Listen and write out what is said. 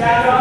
Yeah,